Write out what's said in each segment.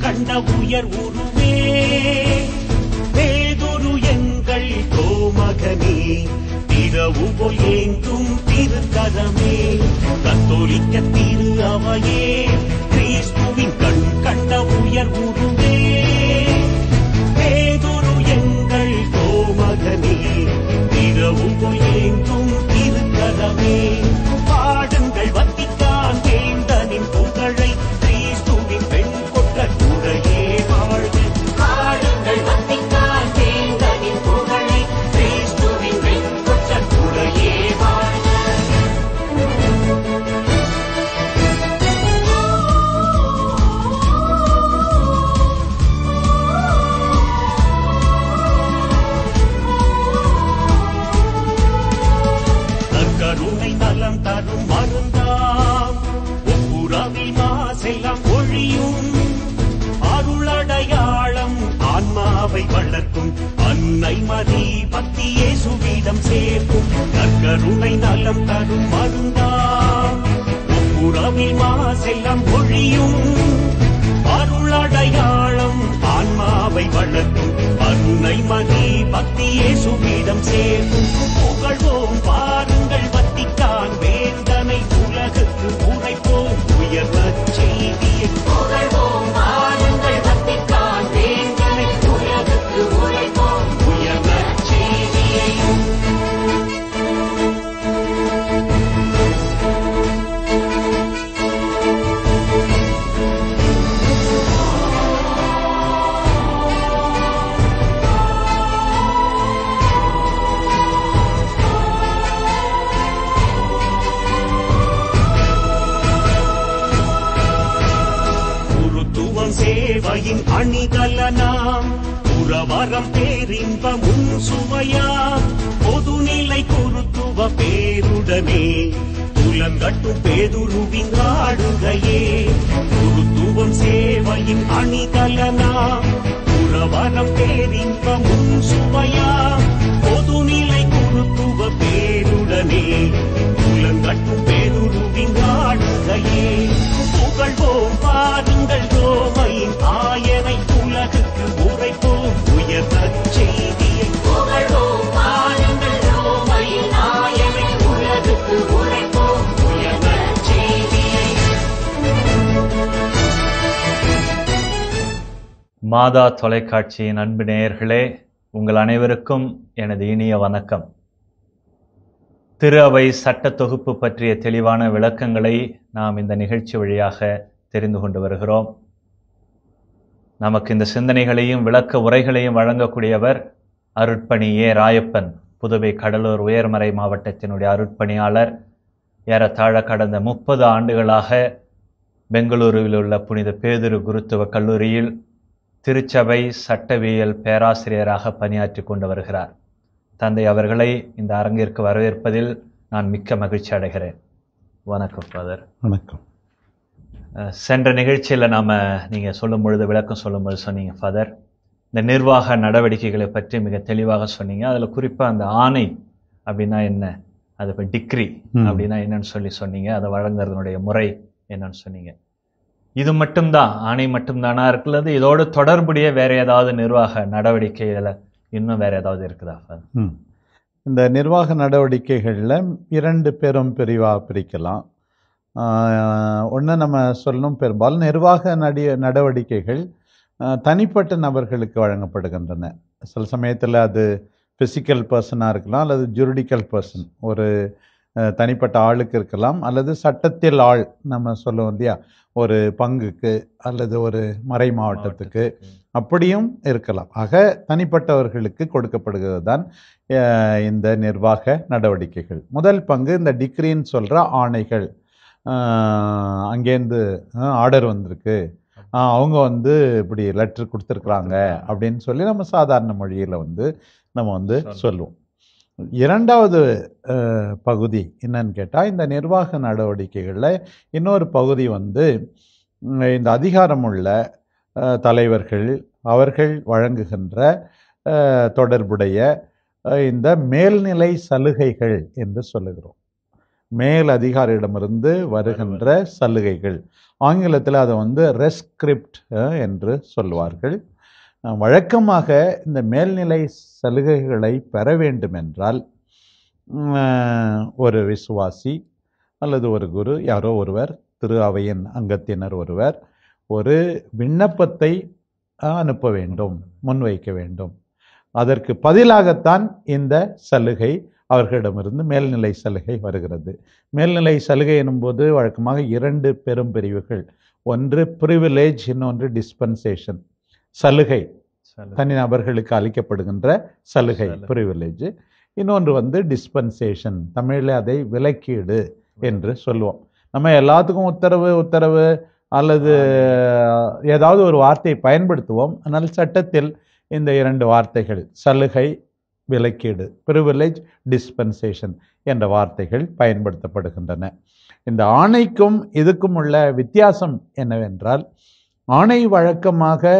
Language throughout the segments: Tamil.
கண்ட உயர் உருவே வேதொரு எங்கள் கோமகனே திரவு ஏங்கும் திருக்கதமே கத்தோலிக்க திரு அவையே கிறிஸ்துவின் கண் கண்ட உயர் உருவே வேதொரு எங்கள் கோமகனே திரவு ஏங்கும் திருக்கதமே 迎接。குருத்துவம் சேவையின் அணிகலனாம் புறவரம் பேரின்ப முன் சுவையா? பொதுநிலை குருத்துவ பேருடனே. புலங்கட்டு பேதுருவின் ஆடுகையே குருத்துவம் சேவையின் அணிகலனாம் புறவரம் பேரின்ப முன் சுவையா? பொதுநிலை குருத்துவ பேருடனே. புலங்கட்டு பேதுருவின் ஆடுகையே புகழ்வோம் பாருங்கள் ரோமையின் ஆயனை உலகுக்கு உரைப்போம் உயர்ந்த செய்தியை. புகழ்வோம் பாருங்கள் ரோமையின் ஆயனை உலகுக்கு உரைப்போம் உயர்ந்த செய்தியை. மாதா தொலைக்காட்சியின் அன்பு நேயர்களே உங்கள் அனைவருக்கும் எனது இனிய வணக்கம். திரு அவை சட்ட தொகுப்பு பற்றிய தெளிவான விளக்கங்களை நாம் இந்த நிகழ்ச்சி வழியாக தெரிந்து கொண்டு வருகிறோம். நமக்கு இந்த சிந்தனைகளையும் விளக்க உரைகளையும் வழங்கக்கூடியவர் அருட்பணி ஏ. ராயப்பன் புதுவை கடலூர் உயர்மறை மாவட்டத்தினுடைய அருட்பணியாளர். ஏறத்தாழ கடந்த முப்பது ஆண்டுகளாக பெங்களூருவில் உள்ள புனித பேதுரு குருத்துவ கல்லூரியில் திருச்சபை சட்டவியல் பேராசிரியராக பணியாற்றி கொண்டு வருகிறார். தந்தை அவர்களை இந்த அரங்கிற்கு வரவேற்பதில் நான் மிக்க மகிழ்ச்சி அடைகிறேன். வணக்கம் ஃபாதர் வணக்கம். சென்ற நிகழ்ச்சியில் நாம் நீங்கள் சொல்லும் பொழுது விளக்கம் சொல்லும் பொழுது சொன்னீங்க ஃபாதர் இந்த நிர்வாக நடவடிக்கைகளை பற்றி மிக தெளிவாக சொன்னீங்க. அதில் குறிப்பாக அந்த ஆணை அப்படின்னா என்ன? அது இப்போ டிக்ரி. அப்படின்னா என்னன்னு சொல்லி சொன்னீங்க. அதை வழங்குறதுனுடைய முறை என்னன்னு சொன்னீங்க. இது மட்டும்தான் ஆணை மட்டும்தானா இருக்கிறது? இதோடு தொடர்புடைய வேற ஏதாவது நிர்வாக நடவடிக்கைகளை இன்னும் வேறு ஏதாவது இருக்குதா ம். இந்த நிர்வாக நடவடிக்கைகளில் இரண்டு பெரும் பிரிவாக பிரிக்கலாம். ஒன்று நம்ம சொல்லணும் பெரும்பாலும் நிர்வாக நடி நடவடிக்கைகள் தனிப்பட்ட நபர்களுக்கு வழங்கப்படுகின்றன. சில சமயத்தில் அது ஃபிசிக்கல் பர்சனாக இருக்கலாம் அல்லது ஜுரிடிக்கல் பர்சன் ஒரு தனிப்பட்ட ஆளுக்கு இருக்கலாம். அல்லது சட்டத்தில் ஆள் நம்ம சொல்லுவோம் இல்லையா? ஒரு பங்குக்கு அல்லது ஒரு மறை மாவட்டத்துக்கு அப்படியும் இருக்கலாம். ஆக தனிப்பட்டவர்களுக்கு கொடுக்கப்படுகிறது தான் இந்த நிர்வாக நடவடிக்கைகள். முதல் பங்கு இந்த டிக்ரின்னு சொல்கிற ஆணைகள். அங்கேருந்து ஆர்டர் வந்திருக்கு. அவங்க வந்து இப்படி லெட்டர் கொடுத்துருக்குறாங்க அப்படின்னு சொல்லி நம்ம சாதாரண மொழியில் வந்து நம்ம வந்து. சொல்லுவோம். இரண்டாவது பகுதி என்னன்னு கேட்டால் இந்த நிர்வாக நடவடிக்கைகளில் இன்னொரு பகுதி வந்து இந்த அதிகாரமுள்ள தலைவர்கள் அவர்கள் வழங்குகின்ற தொடர்புடைய இந்த மேல்நிலை சலுகைகள் என்று சொல்லுகிறோம். மேல் அதிகாரியிடமிருந்து வருகின்ற சலுகைகள். ஆங்கிலத்தில் அதை வந்து ரெஸ்கிரிப்ட் என்று சொல்வார்கள் வழக்கமாக இந்த மேல்நிலை சலுகைகளை பெற வேண்டுமென்றால் ஒரு விசுவாசி அல்லது ஒரு குரு யாரோ ஒருவர் திரு அவையின் அங்கத்தினர் ஒருவர் ஒரு விண்ணப்பத்தை அனுப்ப வேண்டும் முன்வைக்க வேண்டும். அதற்கு பதிலாகத்தான் இந்த சலுகை அவர்களிடமிருந்து மேல்நிலை சலுகை வருகிறது. மேல்நிலை சலுகை எனும்போது வழக்கமாக இரண்டு பெரும் பிரிவுகள். ஒன்று ப்ரிவிலேஜ் இன்னொன்று டிஸ்பென்சேஷன் சலுகை. தனிநபர்களுக்கு அளிக்கப்படுகின்ற சலுகை சலுகை. ப்ரிவிலேஜ் இன்னொன்று வந்து டிஸ்பென்சேஷன் தமிழில் அதை விலக்கீடு என்று சொல்லுவோம். நம்ம எல்லாத்துக்கும் உத்தரவு உத்தரவு அல்லது ஏதாவது ஒரு வார்த்தையை பயன்படுத்துவோம். ஆனால் சட்டத்தில் இந்த இரண்டு வார்த்தைகள் சலுகை விலக்கீடு ப்ரிவிலேஜ் டிஸ்பென்சேஷன் என்ற வார்த்தைகள் பயன்படுத்தப்படுகின்றன. இந்த ஆணைக்கும் இதுக்கும் உள்ள வித்தியாசம் என்னவென்றால் ஆணை வழக்கமாக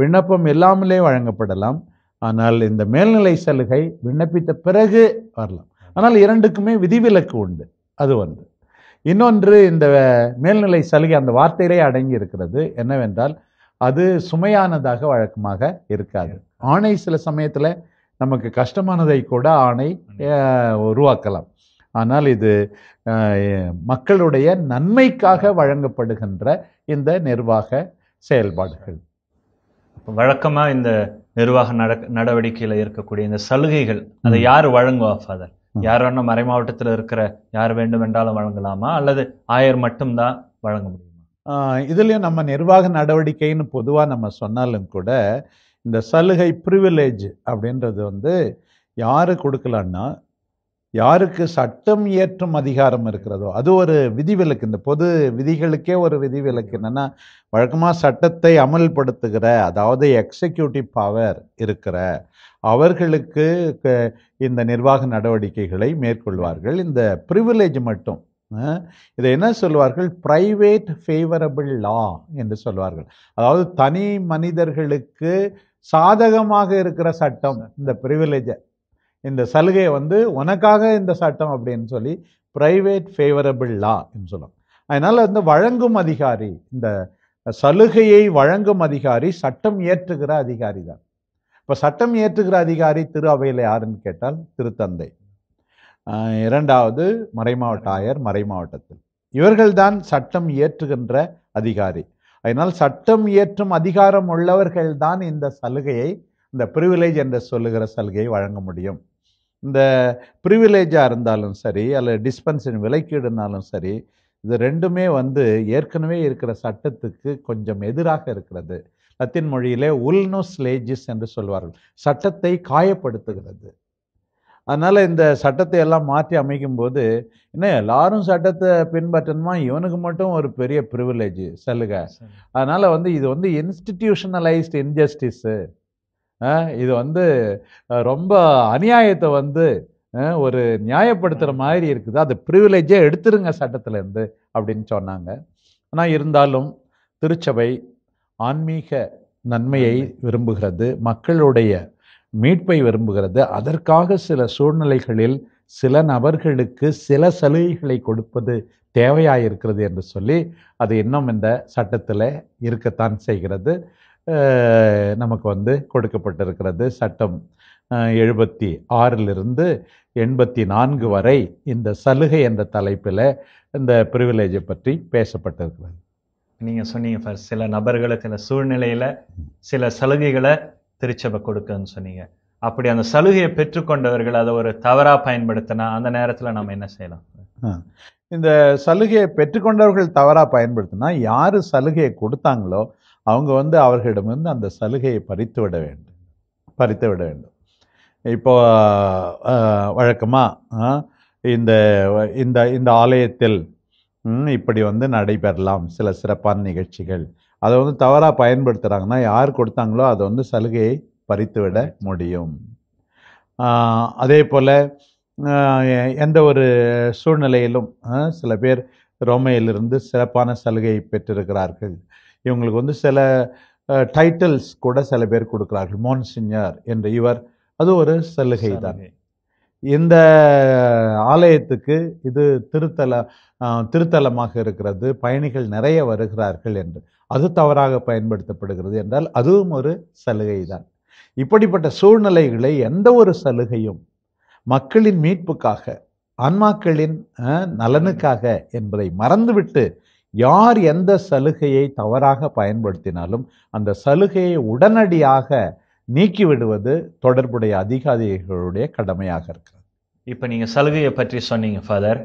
விண்ணப்பம் இல்லாமலே வழங்கப்படலாம். ஆனால் இந்த மேல்நிலை சலுகை விண்ணப்பித்த பிறகு வரலாம். ஆனால் இரண்டுக்குமே விதிவிலக்கு உண்டு. அது ஒன்று. இன்னொன்று இந்த மேல்நிலை சலுகை அந்த வார்த்தையிலே அடங்கி இருக்கிறது. என்னவென்றால் அது சுமையானதாக வழக்கமாக இருக்காது. ஆணை சில சமயத்தில் நமக்கு கஷ்டமானதை கூட ஆணை உருவாக்கலாம். ஆனால் இது மக்களுடைய நன்மைக்காக வழங்கப்படுகின்ற இந்த நிர்வாக செயல்பாடுகள். அப்ப வழக்கமா இந்த நிர்வாக நட நடவடிக்கையில இருக்கக்கூடிய இந்த சலுகைகள் அதை யார் வழங்குவா ஃபாதர்? ம். யார் வேணா மறை மாவட்டத்தில் இருக்கிற யார் வேண்டும் என்றாலும் வழங்கலாமா? அல்லது ஆயர் மட்டும்தான் வழங்க முடியுமா? இதுலயும் நம்ம நிர்வாக நடவடிக்கைன்னு பொதுவாக நம்ம சொன்னாலும் கூட இந்த சலுகை ப்ரிவிலேஜ் அப்படின்றது வந்து யாரு கொடுக்கலான்னா யாருக்கு சட்டம் இயற்றும் அதிகாரம் இருக்கிறதோ அது ஒரு விதிவிலக்கு. இந்த பொது விதிகளுக்கே ஒரு விதிவிலக்கு என்னென்னா வழக்கமாக சட்டத்தை அமல்படுத்துகிற அதாவது எக்ஸிக்யூட்டிவ் பவர் இருக்கிற அவர்களுக்கு இந்த நிர்வாக நடவடிக்கைகளை மேற்கொள்வார்கள். இந்த ப்ரிவிலேஜ் மட்டும் இதை என்ன சொல்வார்கள்? பிரைவேட் ஃபேவரபிள் லா என்று சொல்வார்கள். அதாவது தனி மனிதர்களுக்கு சாதகமாக இருக்கிற சட்டம் இந்த ப்ரிவிலேஜை இந்த சலுகையை வந்து உனக்காக இந்த சட்டம் அப்படின்னு சொல்லி ப்ரைவேட் ஃபேவரபிள் லா என்று சொல்லும் அதனால் வந்து வழங்கும் அதிகாரி இந்த சலுகையை வழங்கும் அதிகாரி சட்டம் இயற்றுகிற அதிகாரி தான். இப்போ சட்டம் இயற்றுகிற அதிகாரி திரு அவையில் யாருன்னு கேட்டால் திருத்தந்தை. இரண்டாவது மறைமாவட்ட ஆயர் மறைமாவட்டத்தில். இவர்கள்தான் சட்டம் இயற்றுகின்ற அதிகாரி. அதனால் சட்டம் இயற்றும் அதிகாரம் உள்ளவர்கள் தான் இந்த சலுகையை இந்த ப்ரிவிலேஜ் என்று சொல்லுகிற சலுகையை வழங்க முடியும். இந்த ப்ரிவிலேஜாக இருந்தாலும் சரி அல்லது டிஸ்பென்சன் விலைக்கீடுனாலும் சரி இது ரெண்டுமே வந்து ஏற்கனவே இருக்கிற சட்டத்துக்கு கொஞ்சம் எதிராக இருக்கிறது. லத்தீன் மொழியிலே உல்னோஸ் லேஜிஸ் என்று சொல்வார்கள். சட்டத்தை காயப்படுத்துகிறது. அதனால் இந்த சட்டத்தை எல்லாம் மாற்றி அமைக்கும் போது என்ன எல்லாரும் சட்டத்தை பின்பற்றணுமா? இவனுக்கு மட்டும் ஒரு பெரிய ப்ரிவிலேஜ் சலுகை. அதனால் வந்து இது வந்து இன்ஸ்டிடியூஷனலைஸ்ட் இன்ஜஸ்டிஸு இது வந்து ரொம்ப அநியாயத்தை வந்து ஒரு நியாயப்படுத்துகிற மாதிரி இருக்குது. அது ப்ரிவிலேஜே எடுத்துருங்க சட்டத்திலேருந்து அப்படின்னு சொன்னாங்க. ஆனால் இருந்தாலும் திருச்சபை ஆன்மீக நன்மையை விரும்புகிறது மக்களுடைய மீட்பை விரும்புகிறது. அதற்காக சில சூழ்நிலைகளில் சில நபர்களுக்கு சில சலுகைகளை கொடுப்பது தேவையாயிருக்கிறது என்று சொல்லி அது இன்னும் இந்த சட்டத்தில் இருக்கத்தான் செய்கிறது. நமக்கு வந்து கொடுக்கப்பட்டிருக்கிறது. சட்டம் எழுபத்தி ஆறிலிருந்து எண்பத்தி நான்கு வரை இந்த சலுகை என்ற தலைப்பில் இந்த ப்ரிவிலேஜை பற்றி பேசப்பட்டிருக்கிறது. நீங்க சொன்னீங்க first சில நபர்களுக்கு சில சூழ்நிலையில சில சலுகைகளை திருச்சபை கொடுக்குன்னு சொன்னீங்க. அப்படி அந்த சலுகையை பெற்றுக்கொண்டவர்கள் அதை ஒரு தவறா பயன்படுத்தினா அந்த நேரத்துல நம்ம என்ன செய்யலாம்? இந்த சலுகையை பெற்றுக்கொண்டவர்கள் தவறாக பயன்படுத்தினா யார் சலுகையை கொடுத்தாங்களோ அவங்க வந்து அவர்களிடமிருந்து அந்த சலுகையை பறித்து விட வேண்டும். பறித்து விட வேண்டும். இப்போ வழக்கமாக இந்த இந்த இந்த ஆலயத்தில் இப்படி வந்து நடைபெறலாம். சில சிறப்பான நிகழ்ச்சிகள். அதை வந்து தவறாக பயன்படுத்துகிறாங்கன்னா யார் கொடுத்தாங்களோ அதை வந்து சலுகையை பறித்து விட முடியும். அதே போல் எந்த ஒரு சூழ்நிலையிலும் சில பேர் ரோமையிலிருந்து சிறப்பான சலுகையை பெற்றிருக்கிறார்கள். இவங்களுக்கு வந்து சில டைட்டில்ஸ் கூட சில பேர் கொடுக்கிறார்கள். மோன்சிஞர் என்ற இவர் அது ஒரு சலுகை தான். இந்த ஆலயத்துக்கு இது திருத்தல திருத்தலமாக இருக்கிறது. பயணிகள் நிறைய வருகிறார்கள் என்று. அது தவறாக பயன்படுத்தப்படுகிறது என்றால் அதுவும் ஒரு சலுகை தான். இப்படிப்பட்ட சூழ்நிலைகளை எந்த ஒரு சலுகையும் மக்களின் மீட்புக்காக ஆன்மாக்களின் நலனுக்காக என்பதை மறந்துவிட்டு யார் எந்த சலுகையை தவறாக பயன்படுத்தினாலும் அந்த சலுகையை உடனடியாக நீக்கிவிடுவது தொடர்புடைய அதிகாரிகளுடைய கடமையாக இருக்கிறது. இப்போ நீங்க சலுகையை பற்றி சொன்னீங்க ஃபாதர்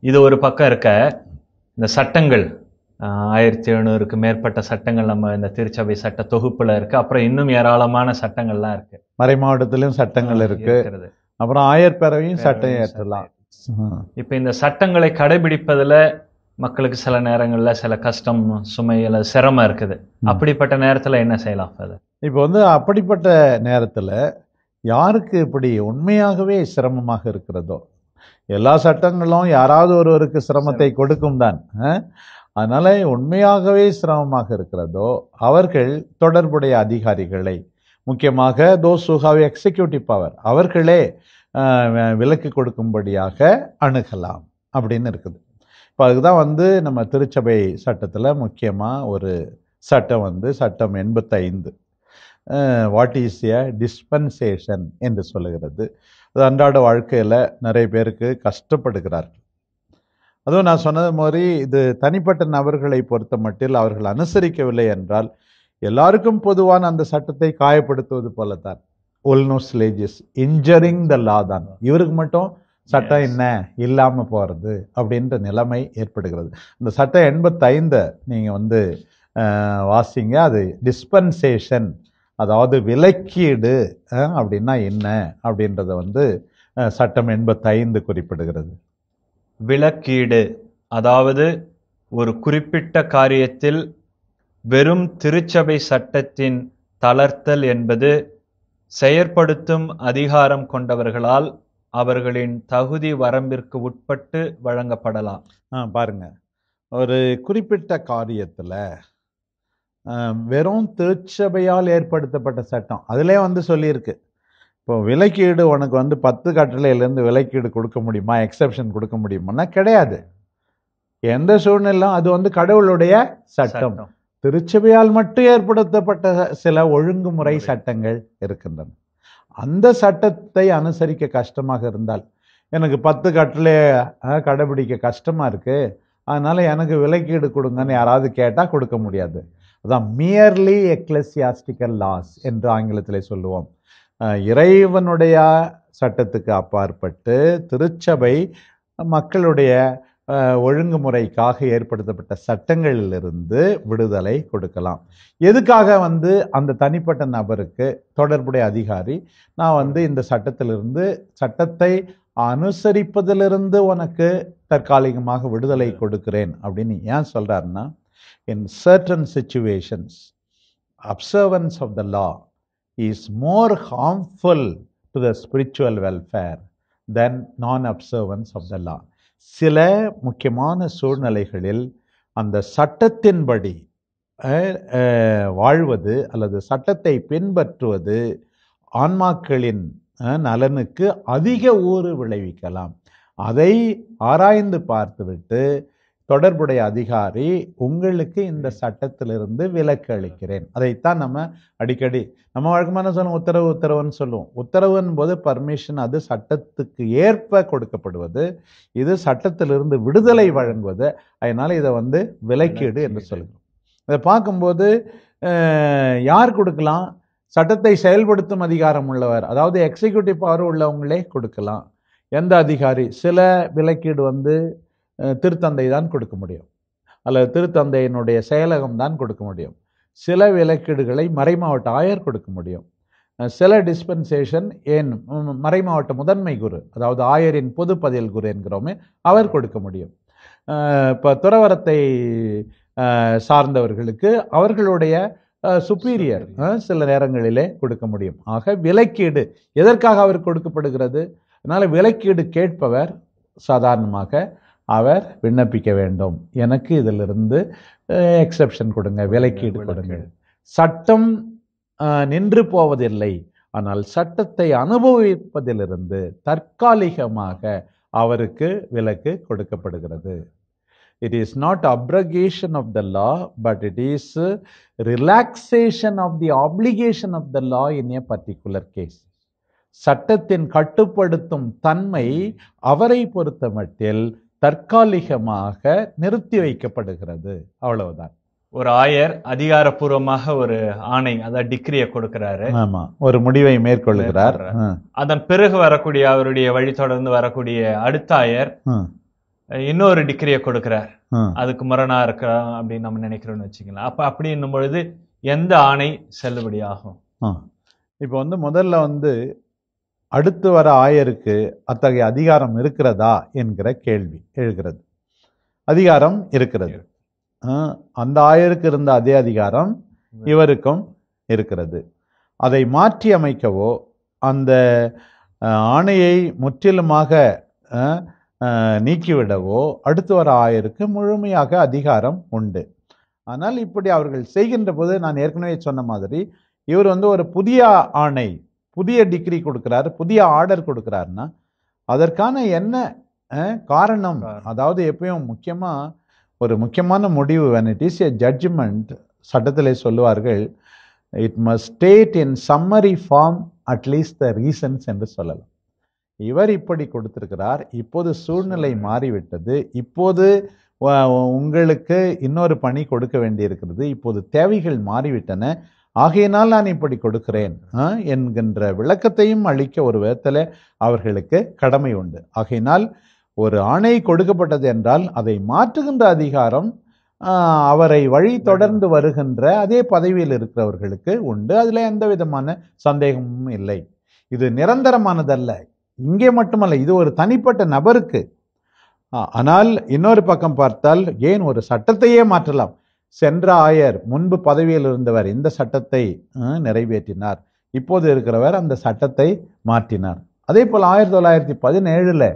இது ஒரு பக்கம் இருக்க இந்த சட்டங்கள் ஆயிரத்தி எழுநூறுக்கு மேற்பட்ட சட்டங்கள் நம்ம இந்த திருச்சபை சட்ட தொகுப்புல இருக்கு. அப்புறம் இன்னும் ஏராளமான சட்டங்கள்லாம் இருக்கு. மறை மாவட்டத்திலும் சட்டங்கள் இருக்கு. அப்புறம் ஆயர் பேரவையும் சட்டம் ஏற்றலாம். இப்ப இந்த சட்டங்களை கடைபிடிப்பதுல மக்களுக்கு சில நேரங்கள்ல சில கஷ்டம் சுமை அல்லது சிரமம் இருக்குது. அப்படிப்பட்ட நேரத்துல என்ன செய்யலாம் ஃபாதர்? இப்போ வந்து அப்படிப்பட்ட நேரத்தில் யாருக்கு இப்படி உண்மையாகவே சிரமமாக இருக்கிறதோ? எல்லா சட்டங்களும் யாராவது ஒருவருக்கு சிரமத்தை கொடுக்கும் தான்? அதனால உண்மையாகவே சிரமமாக இருக்கிறதோ அவர்கள் தொடர்புடைய அதிகாரிகளை முக்கியமாக தோஸ் have எக்ஸிக்யூட்டிவ் பவர் அவர்களே விலக்கு கொடுக்கும்படியாக அணுகலாம் அப்படின்னு இருக்குது. இப்போ அதுக்கு தான் வந்து நம்ம திருச்சபை சட்டத்தில் முக்கியமாக ஒரு சட்டம் வந்து சட்டம் எண்பத்தைந்து. வாட் இஸ் எ டிஸ்பென்சேஷன் என்று சொல்லுகிறது. அது அன்றாட வாழ்க்கையில் நிறைய பேருக்கு கஷ்டப்படுகிறார்கள். அதுவும் நான் சொன்னது மாதிரி இது தனிப்பட்ட நபர்களை பொறுத்த மட்டில் அவர்கள் அனுசரிக்கவில்லை என்றால் எல்லாருக்கும் பொதுவான அந்த சட்டத்தை காயப்படுத்துவது போல தான் ஒல்னோஸ்லேஜஸ் இன்ஜரிங் த லா தான். இவருக்கு மட்டும் சட்டம். என்ன? இல்லாம போறது அப்படின்ற நிலைமை ஏற்படுகிறது. இந்த சட்டம் எண்பத்தைந்த நீங்க வந்து வாசிங்க. அது டிஸ்பென்சேஷன் அதாவது விலக்கீடு அப்படின்னா என்ன? அப்படின்றத வந்து சட்டம் எண்பத்தைந்து குறிப்பிடுகிறது. விலக்கீடு அதாவது ஒரு குறிப்பிட்ட காரியத்தில் வெறும் திருச்சபை சட்டத்தின் தளர்த்தல் என்பது செயற்படுத்தும் அதிகாரம் கொண்டவர்களால் அவர்களின் தகுதி வரம்பிற்கு உட்பட்டு வழங்கப்படலாம். ஆ பாருங்க. ஒரு குறிப்பிட்ட காரியத்தில் வெறும் திருச்சபையால் ஏற்படுத்தப்பட்ட சட்டம். அதிலே வந்து சொல்லியிருக்கு. இப்போ விலக்கீடு உனக்கு வந்து பத்து கட்டளையிலேருந்து விலக்கீடு கொடுக்க முடியுமா? எக்ஸெப்ஷன் கொடுக்க முடியுமான்னா கிடையாது. எந்த சூழ்நிலும் அது வந்து கடவுளுடைய சட்டம். திருச்சபையால் மட்டும் ஏற்படுத்தப்பட்ட சில ஒழுங்குமுறை முறை. சட்டங்கள் இருக்கின்றன. அந்த சட்டத்தை அனுசரிக்க கஷ்டமாக இருந்தால். எனக்கு பத்து கட்டளை கடைபிடிக்க கஷ்டமாக இருக்குது அதனால் எனக்கு விலக்கீடு கொடுங்கன்னு யாராவது கேட்டால் கொடுக்க முடியாது. அதான் மியர்லி எக்லெசியாஸ்டிக்கல் லாஸ் என்று ஆங்கிலத்தில் சொல்லுவோம். இறைவனுடைய சட்டத்துக்கு அப்பாற்பட்டு திருச்சபை மக்களுடைய ஒழுங்குமுறைக்காக ஏற்படுத்தப்பட்ட சட்டங்களிலிருந்து விடுதலை கொடுக்கலாம். எதுக்காக வந்து அந்த தனிப்பட்ட நபருக்கு தொடர்புடைய அதிகாரி நான் வந்து இந்த சட்டத்திலிருந்து சட்டத்தை அனுசரிப்பதிலிருந்து உனக்கு தற்காலிகமாக விடுதலை கொடுக்கிறேன் அப்படின்னு ஏன் சொல்கிறாருன்னா in certain situations observance of the law is more harmful to the spiritual welfare than non observance of த லா சில முக்கியமான சூழ்நிலைகளில் அந்த சட்டத்தின்படி வாழ்வது அல்லது சட்டத்தை பின்பற்றுவது ஆன்மாக்களின் நலனுக்கு அதிக ஊறு விளைவிக்கலாம். அதை ஆராய்ந்து பார்த்துவிட்டு தொடர்புடைய அதிகாரி உங்களுக்கு இந்த சட்டத்திலிருந்து விலக்கு அளிக்கிறேன். அதைத்தான் நம்ம அடிக்கடி நம்ம வழக்கமான சொல்லுவோம் உத்தரவு உத்தரவுன்னு சொல்லுவோம். உத்தரவுன் போது பர்மிஷன் அது சட்டத்துக்கு ஏற்ப கொடுக்கப்படுவது. இது சட்டத்திலிருந்து விடுதலை வழங்குவது. அதனால இதை வந்து விலக்கீடு என்று. சொல்லுவோம் இதை பார்க்கும்போது யார் கொடுக்கலாம்? சட்டத்தை செயல்படுத்தும் அதிகாரம் உள்ளவர் அதாவது எக்ஸிக்யூட்டிவ் பவர் உள்ளவங்களே கொடுக்கலாம். எந்த அதிகாரி? சில விலக்கீடு வந்து திருத்தந்தை தான் கொடுக்க முடியும். அல்லது திருத்தந்தையினுடைய செயலகம் தான் கொடுக்க முடியும். சில விலக்கீடுகளை மறைமாவட்ட ஆயர் கொடுக்க முடியும். சில டிஸ்பென்சேஷன் ஏன் மறைமாவட்ட முதன்மை குரு அதாவது ஆயரின் பொது பதில் குரு என்கிறோமே அவர் கொடுக்க முடியும். இப்போ துறவரத்தை சார்ந்தவர்களுக்கு அவர்களுடைய சுப்பீரியர் சில நேரங்களிலே கொடுக்க முடியும். ஆக விலக்கீடு எதற்காக அவர் கொடுக்கப்படுகிறது? அதனால விலக்கீடு கேட்பவர் சாதாரணமாக அவர் விண்ணப்பிக்க வேண்டும். எனக்கு இதிலிருந்து எக்ஸெப்ஷன் கொடுங்க விலக்கீடு கொடுங்க. சட்டம் நின்று போவதில்லை. ஆனால் சட்டத்தை அனுபவிப்பதிலிருந்து தற்காலிகமாக அவருக்கு விலக்கு கொடுக்கப்படுகிறது. Is not abrogation of the law but it is uh, relaxation of the obligation of the law in a particular case. சட்டத்தின் கட்டுப்படுத்தும் தன்மை அவரை பொறுத்த மட்டில் தற்காலிகமாக நிறுத்தி வைக்கப்படுகிறது. அவ்வளவுதான். ஒரு ஆயர் அதிகாரப்பூர்வமாக ஒரு ஆணை அதாவது டிகிரியை கொடுக்கிறாரு. ஆமா ஒரு முடிவை மேற்கொள்கிறார். அதன் பிறகு வரக்கூடிய அவருடைய வழி தொடர்ந்து வரக்கூடிய அடுத்த ஆயர் இன்னொரு டிகிரியை கொடுக்கிறார். அதுக்கு முரணா இருக்கலாம் அப்படின்னு நம்ம நினைக்கிறோம்னு வச்சுக்கலாம் அப்ப அப்படின்னும் பொழுது எந்த ஆணை செல்லுபடி ஆகும் ஆ. இப்போ வந்து முதல்ல வந்து அடுத்து வர ஆயருக்கு அத்தகைய அதிகாரம் இருக்கிறதா என்கிற கேள்வி எழுகிறது. அதிகாரம் இருக்கிறது. அந்த ஆயருக்கு இருந்த அதே அதிகாரம் இவருக்கும் இருக்கிறது. அதை மாற்றி அமைக்கவோ அந்த ஆணையை முற்றிலுமாக நீக்கிவிடவோ அடுத்து வர ஆயருக்கு முழுமையாக அதிகாரம் உண்டு. ஆனால் இப்படி அவர்கள் செய்கின்ற போது நான் ஏற்கனவே சொன்ன மாதிரி இவர் வந்து ஒரு புதிய ஆணை புதிய டிகிரி கொடுக்கிறாரு புதிய ஆர்டர் கொடுக்கிறாருன்னா அதற்கான என்ன காரணம். அதாவது எப்பயும் முக்கியமா ஒரு முக்கியமான முடிவு when it is a judgment சட்டத்திலே சொல்லுவார்கள் it must state in summary form at least the reasons என்று சொல்லலாம். இவர் இப்படி கொடுத்திருக்கிறார். இப்போது சூழ்நிலை. மாறிவிட்டது. இப்போது உங்களுக்கு இன்னொரு பணி கொடுக்க வேண்டியிருக்கிறது. இப்போது தேவைகள் மாறிவிட்டன. ஆகையினால் நான் இப்படி கொடுக்கிறேன் ஆ, என்கின்ற விளக்கத்தையும் அளிக்க ஒரு விதத்தில் அவர்களுக்கு கடமை உண்டு. ஆகையினால் ஒரு ஆணை கொடுக்கப்பட்டது என்றால் அதை மாற்றுகின்ற அதிகாரம் அவரை வழி தொடர்ந்து வருகின்ற அதே பதவியில் இருக்கிறவர்களுக்கு உண்டு. அதில் எந்த விதமான சந்தேகமும் இல்லை. இது நிரந்தரமானதல்ல. இங்கே மட்டுமல்ல இது ஒரு தனிப்பட்ட நபருக்கு. ஆனால் இன்னொரு பக்கம் பார்த்தால் ஏன் ஒரு சட்டத்தையே மாற்றலாம்? சென்ற ஆயர் முன்பு பதவியில் இருந்தவர் இந்த சட்டத்தை நிறைவேற்றினார். இப்போது இருக்கிறவர் அந்த சட்டத்தை மாற்றினார். அதே போல் ஆயிரத்தி தொள்ளாயிரத்தி பதினேழில்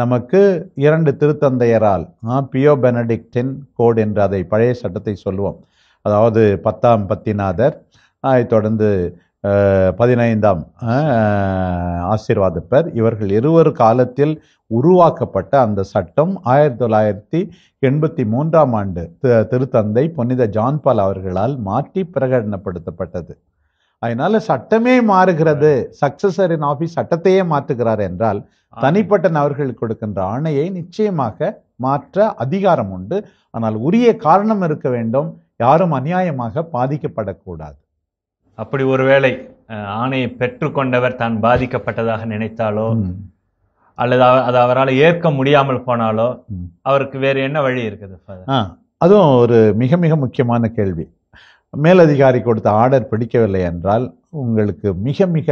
நமக்கு இரண்டு திருத்தந்தையரால் பியோ பெனடிக்டின் கோட் என்று அதை பழைய சட்டத்தை சொல்லுவோம். அதாவது பத்தாம் பத்திநாதர் அதைத் தொடர்ந்து பதினைந்தாம் ஆசீர்வாதப்பர். இவர்கள் இருவர் காலத்தில் உருவாக்கப்பட்ட அந்த சட்டம் ஆயிரத்தி தொள்ளாயிரத்தி எண்பத்தி மூன்றாம் ஆண்டு தி- திருத்தந்தை புனித ஜான்பால் அவர்களால் மாற்றி பிரகடனப்படுத்தப்பட்டது. அதனால சட்டமே மாறுகிறது. சக்சஸர் இன் ஆபீஸ் சட்டத்தையே மாற்றுகிறார் என்றால் தனிப்பட்ட நபர்களுக்கு கொடுக்கின்ற ஆணையை நிச்சயமாக மாற்ற அதிகாரம் உண்டு. ஆனால் உரிய காரணம் இருக்க வேண்டும். யாரும் அநியாயமாக பாதிக்கப்படக்கூடாது. அப்படி ஒருவேளை ஆணையை பெற்றுக்கொண்டவர் தான் பாதிக்கப்பட்டதாக நினைத்தாலோ. அல்லது அது அவரால் ஏற்க முடியாமல் போனாலோ. அவருக்கு வேறு என்ன வழி இருக்குது அதுவும் ஒரு மிக மிக முக்கியமான கேள்வி மேலதிகாரி கொடுத்த ஆர்டர் பிடிக்கவில்லை என்றால் உங்களுக்கு மிக மிக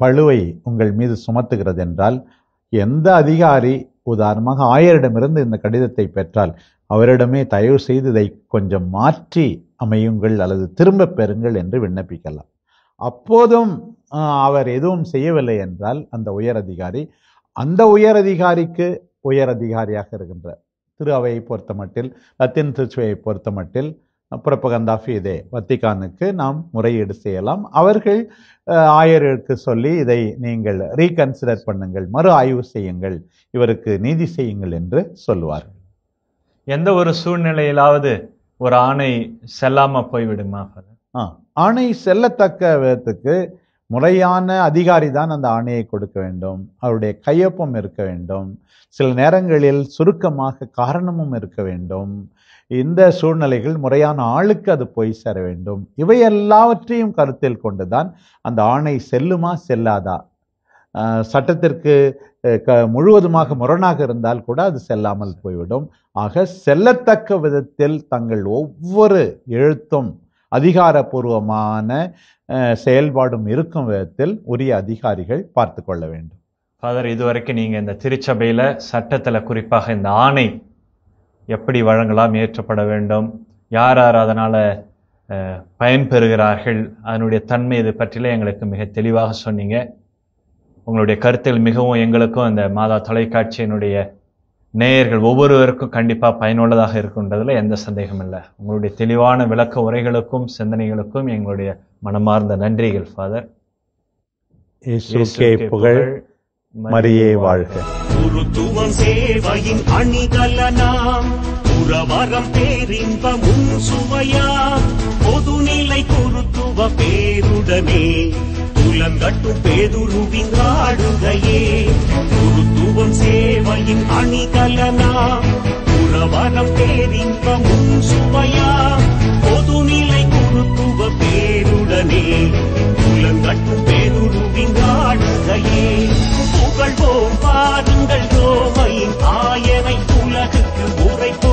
பழுவை உங்கள் மீது சுமத்துகிறது என்றால் எந்த அதிகாரி உதாரணமாக ஆயரிடமிருந்து இந்த கடிதத்தை பெற்றால் அவரிடமே தயவு செய்து இதை கொஞ்சம் மாற்றி அமையுங்கள் அல்லது திரும்ப பெறுங்கள் என்று விண்ணப்பிக்கலாம். அப்போதும் அவர் எதுவும் செய்யவில்லை என்றால் அந்த உயர் அதிகாரி அந்த உயர் அதிகாரிக்கு உயர் அதிகாரியாக இருக்கின்ற திரு அவையை பொறுத்த மட்டில் லத்தின் திருச்சுவையை பொறுத்த மட்டில் புறப்பகந்தா ஃபீதே வத்திகானுக்கு நாம் முறையீடு செய்யலாம். அவர்கள் ஆயருக்கு சொல்லி இதை நீங்கள் ரீகன்சிடர் பண்ணுங்கள் மறு ஆய்வு செய்யுங்கள் இவருக்கு நீதி செய்யுங்கள் என்று சொல்லுவார்கள். எந்த ஒரு சூழ்நிலையிலாவது ஒரு ஆணை செல்லாம போய்விடுமா ஆ, ஆணை செல்லத்தக்க விதத்துக்கு முறையான அதிகாரி தான் அந்த ஆணையை கொடுக்க வேண்டும். அவருடைய கையொப்பம் இருக்க வேண்டும். சில நேரங்களில் சுருக்கமாக காரணமும் இருக்க வேண்டும். இந்த சூழ்நிலைகள் முறையான ஆளுக்கு அது போய் சேர வேண்டும். இவை எல்லாவற்றையும் கருத்தில் கொண்டுதான் அந்த ஆணை செல்லுமா செல்லாதா சட்டத்திற்கு க- முழுவதுமாக முரணாக இருந்தால் கூட அது செல்லாமல் போய்விடும். ஆக செல்லத்தக்க விதத்தில் தங்கள் ஒவ்வொரு எழுத்தும் அதிகாரப்பூர்வமான செயல்பாடும் இருக்கும் விதத்தில் உரிய அதிகாரிகள் பார்த்து கொள்ள வேண்டும். ஃபாதர் இதுவரைக்கும் நீங்கள் இந்த திருச்சபையில் சட்டத்தில் குறிப்பாக இந்த ஆணை எப்படி வழங்கலாம் ஏற்றப்பட வேண்டும் யார் யார் அதனால் பயன்பெறுகிறார்கள் அதனுடைய தன்மை இது பற்றில எங்களுக்கு மிக தெளிவாக சொன்னீங்க. உங்களுடைய கருத்தில் மிகவும் எங்களுக்கும் இந்த மாதா தொலைக்காட்சியினுடைய நேயர்கள் ஒவ்வொருவருக்கும் கண்டிப்பா பயனுள்ளதாக இருக்குன்றதுல எந்த சந்தேகம் இல்லை. உங்களுடைய தெளிவான விளக்க உரைகளுக்கும் சிந்தனைகளுக்கும் எங்களுடைய மனமார்ந்த நன்றிகள் ஃபாதர். இயேசுக்கே புகழ் மரியே வாழ்க. குருத்துவம் சேவையின் சுவையாம் பொதுநிலை குருத்துவ பேருடனே. உலங்கட்டும் பேதுருவின் காடுகையே. குருத்துவம் சேவையின் அணிகலனா. புறவரம் பேரின்ப முன் சுவையா. பொதுநிலை குருத்துவ பேருடனே. உலங்கட்டும் பேதுருவின் காடுகையே. புகழ்வோம் பாருங்கள் யோமையின் ஆயனை உலகுக்கு உரைப்ப